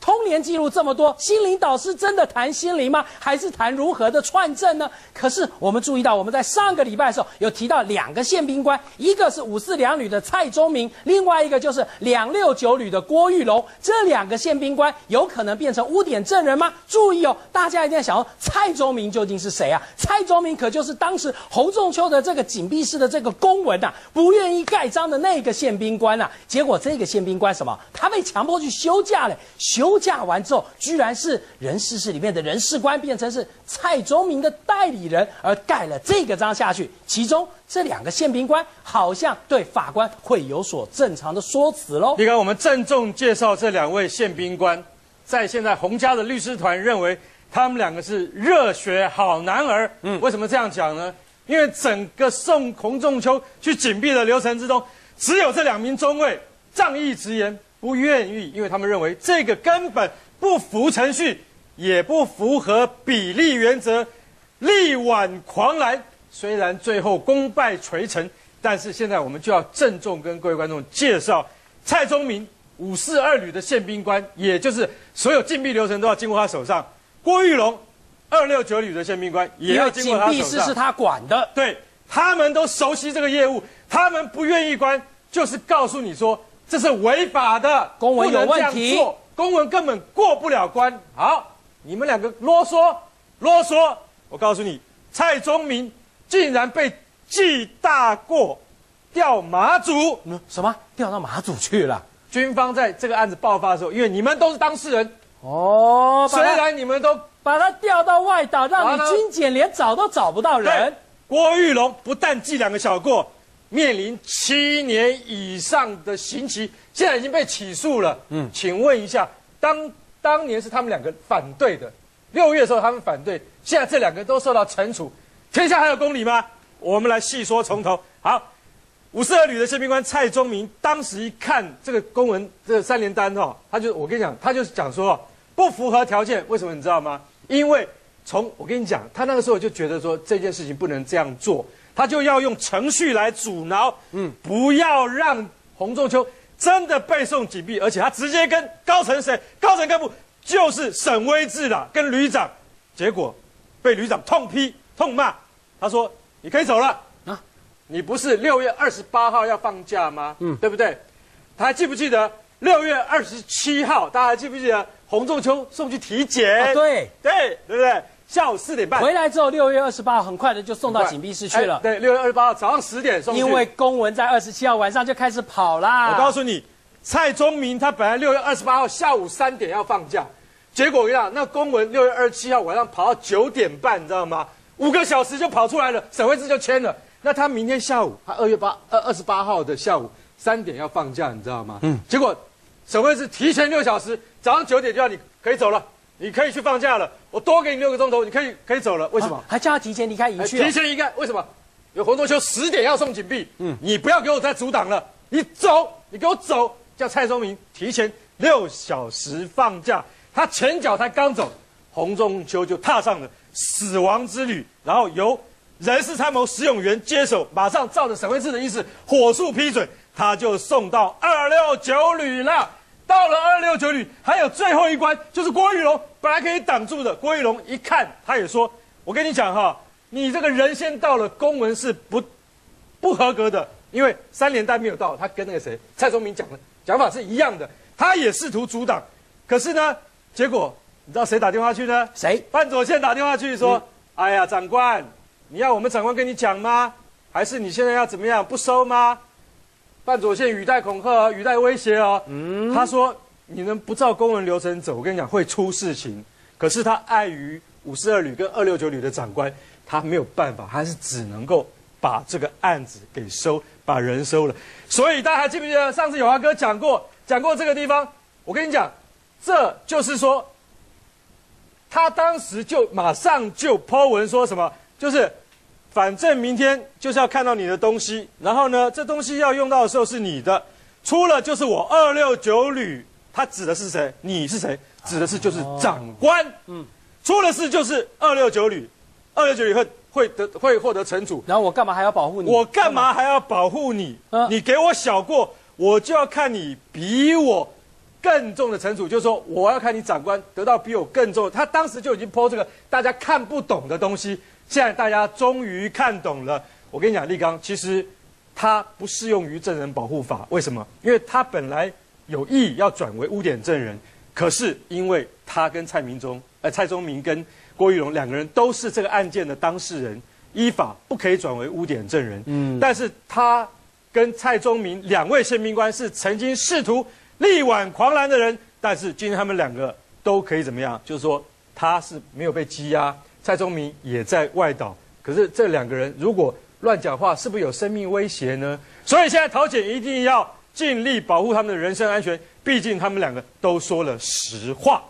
通联记录这么多，心灵导师真的谈心灵吗？还是谈如何的串证呢？可是我们注意到，我们在上个礼拜的时候有提到两个宪兵官，一个是五四两旅的蔡宗明，另外一个就是两六九旅的郭玉龙。这两个宪兵官有可能变成污点证人吗？注意哦，大家一定要想哦，蔡宗明究竟是谁啊？蔡宗明可就是当时洪仲秋的这个紧闭式的这个公文呐，不愿意盖章的那个宪兵官呐。结果这个宪兵官什么？他被强迫去休假了。休假完之后，居然是人事室里面的人事官变成是蔡宗明的代理人，而盖了这个章下去。其中这两个宪兵官好像对法官会有所正常的说辞喽。你看，我们郑重介绍这两位宪兵官，在现在洪家的律师团认为他们两个是热血好男儿。嗯，为什么这样讲呢？因为整个送洪仲秋去紧闭的流程之中，只有这两名中尉仗义直言，不愿意，因为他们认为这个根本不符程序，也不符合比例原则，力挽狂澜。虽然最后功败垂成，但是现在我们就要郑重跟各位观众介绍蔡宗明五四二旅的宪兵官，也就是所有禁闭流程都要经过他手上。郭玉龙二六九旅的宪兵官也要经过他手上。紧闭室是他管的，对他们都熟悉这个业务，他们不愿意关，就是告诉你说这是违法的，公文有问题，公文根本过不了关。好，你们两个啰嗦啰嗦，我告诉你，蔡宗明。竟然被记大过，调马祖？什么？调到马祖去了？军方在这个案子爆发的时候，因为你们都是当事人哦，虽然你们都把他调到外岛，让你军检连找都找不到人。郭玉龙不但记两个小过，面临七年以上的刑期，现在已经被起诉了。嗯，请问一下，当当年是他们两个反对的，六月的时候他们反对，现在这两个都受到惩处。天下还有公理吗？我们来细说从头。好，五四二旅的宪兵官蔡宗明当时一看这个公文，这个三联单哈，他就我跟你讲，他就是讲说不符合条件。为什么你知道吗？因为从我跟你讲，他那个时候就觉得说这件事情不能这样做，他就要用程序来阻挠，嗯，不要让洪仲秋真的背诵紧闭，而且他直接跟高层谁高层干部就是沈威志啦，跟旅长，结果被旅长痛批痛骂。他说：“你可以走了啊！你不是六月二十八号要放假吗？嗯，对不对？他还记不记得六月二十七号？大家还记不记得洪仲秋送去体检？对对对不对？下午四点半回来之后，六月二十八号很快的就送到紧闭室去了。对，六月二十八号早上十点送。因为公文在二十七号晚上就开始跑啦。我告诉你，蔡宗明他本来六月二十八号下午三点要放假，结果我跟你讲，那公文六月二十七号晚上跑到九点半，你知道吗？”五个小时就跑出来了，沈惠志就签了。那他明天下午，他二月八二二十八号的下午三点要放假，你知道吗？嗯。结果沈惠志提前六小时，早上九点就要你可以走了，你可以去放假了。我多给你六个钟头，你可以可以走了。为什么？还叫他提前离开营区？提前离开？为什么？有洪仲秋十点要送紧闭。嗯。你不要给我再阻挡了，你走，你给我走。叫蔡宗明提前六小时放假，他前脚才刚走，洪仲秋就踏上了。死亡之旅，然后由人事参谋石永元接手，马上照着沈惠志的意思火速批准，他就送到二六九旅了。到了二六九旅，还有最后一关，就是郭玉龙本来可以挡住的。郭玉龙一看，他也说：“我跟你讲哈，你这个人先到了，公文是不不合格的，因为三连单没有到。”他跟那个谁蔡宗明讲的讲法是一样的，他也试图阻挡，可是呢，结果。你知道谁打电话去呢？谁？范左宪打电话去说：“哎呀，长官，你要我们长官跟你讲吗？还是你现在要怎么样？不收吗？”范左宪语带恐吓啊，语带威胁啊。嗯，他说：“你们不照公文流程走？我跟你讲会出事情。”可是他碍于五四二旅跟二六九旅的长官，他没有办法，还是只能够把这个案子给收，把人收了。所以大家还记不记得上次有华哥讲过，讲过这个地方？我跟你讲，这就是说。他当时就马上就抛文说什么，就是反正明天就是要看到你的东西，然后呢，这东西要用到的时候是你的，出了就是我二六九旅，他指的是谁？你是谁？指的是就是长官。嗯，出了事就是二六九旅，二六九旅会会得会获得惩处。然后我干嘛还要保护你？我干嘛还要保护你？你给我小过，我就要看你比我更重的惩处，就是说我要看你长官得到比我更重。他当时就已经抛这个大家看不懂的东西，现在大家终于看懂了。我跟你讲，立刚其实他不适用于证人保护法，为什么？因为他本来有意要转为污点证人，可是因为他跟蔡明忠，呃，蔡宗明跟郭玉龙两个人都是这个案件的当事人，依法不可以转为污点证人。嗯，但是他跟蔡宗明两位宪兵官是曾经试图力挽狂澜的人，但是今天他们两个都可以怎么样？就是说他是没有被羁押，蔡宗明也在外岛，可是这两个人如果乱讲话，是不是有生命威胁呢？所以现在陶检一定要尽力保护他们的人身安全，毕竟他们两个都说了实话。